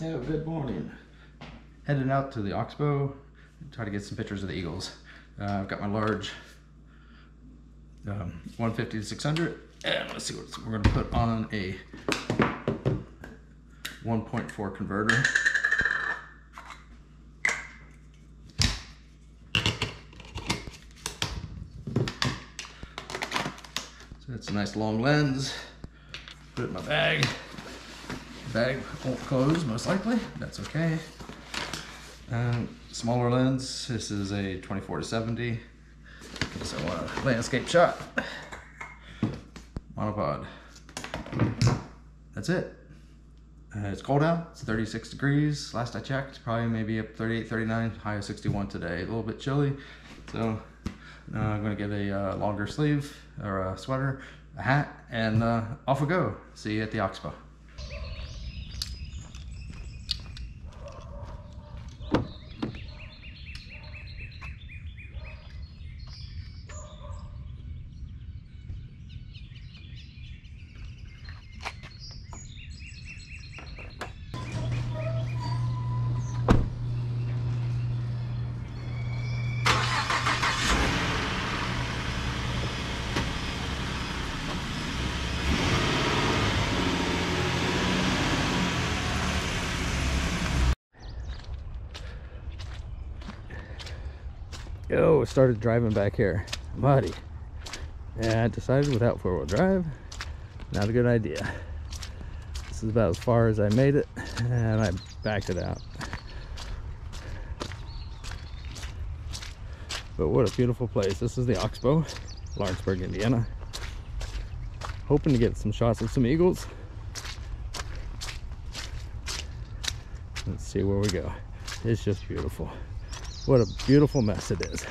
Good morning. Heading out to the Oxbow, try to get some pictures of the eagles. Uh, I've got my large um, 150 to 600, and let's see what we're to put on a 1.4 converter. So it's a nice long lens. Put it in my bag. Bag won't close most likely. That's okay. Um, smaller lens. This is a 24 to 70. So I want a landscape shot. Monopod. That's it. Uh, it's cold out. It's 36 degrees. Last I checked, probably maybe up 38, 39. High of 61 today. A little bit chilly. So uh, I'm gonna get a uh, longer sleeve or a sweater, a hat, and uh, off we go. See you at the Oxbow. Yo, started driving back here. Muddy. And I decided without four-wheel drive, not a good idea. This is about as far as I made it, and I backed it out. But what a beautiful place. This is the Oxbow, Lawrenceburg, Indiana. Hoping to get some shots of some eagles. Let's see where we go. It's just beautiful. What a beautiful mess it is.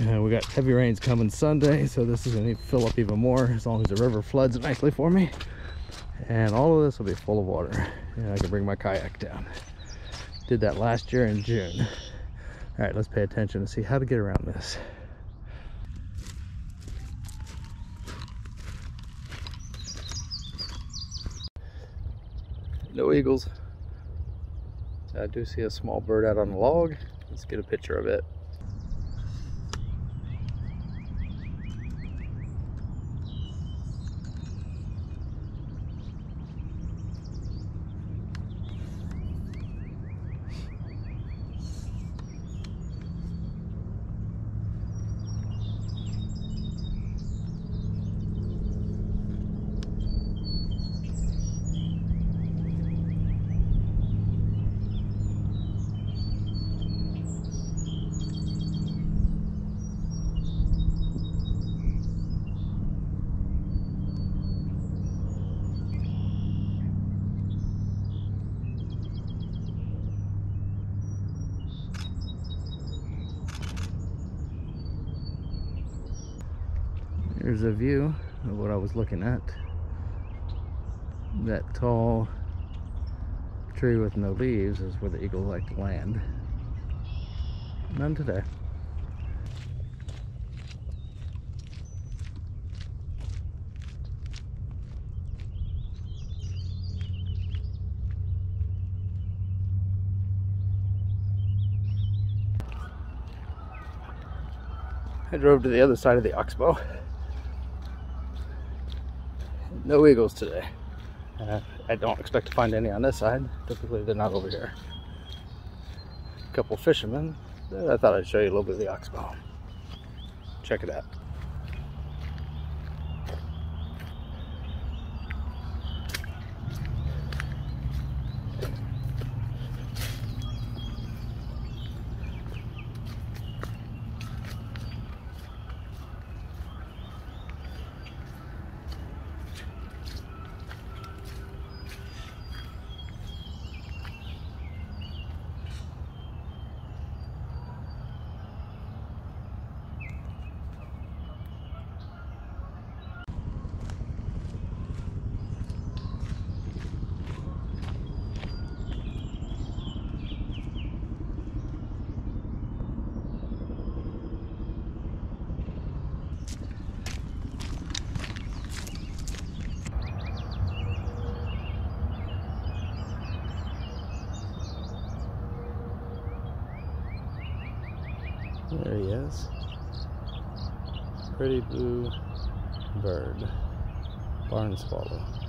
And we got heavy rains coming Sunday, so this is gonna fill up even more as long as the river floods nicely for me. And all of this will be full of water. And I can bring my kayak down. Did that last year in June. All right, let's pay attention and see how to get around this. No eagles. I do see a small bird out on the log. Let's get a picture of it. Here's a view of what I was looking at. That tall tree with no leaves is where the eagles like to land. None today. I drove to the other side of the Oxbow. No eagles today. Uh, I don't expect to find any on this side. Typically they're not over here. A couple fishermen. I thought I'd show you a little bit of the Oxbow. Check it out. There he is. Pretty blue bird. Barn swallow.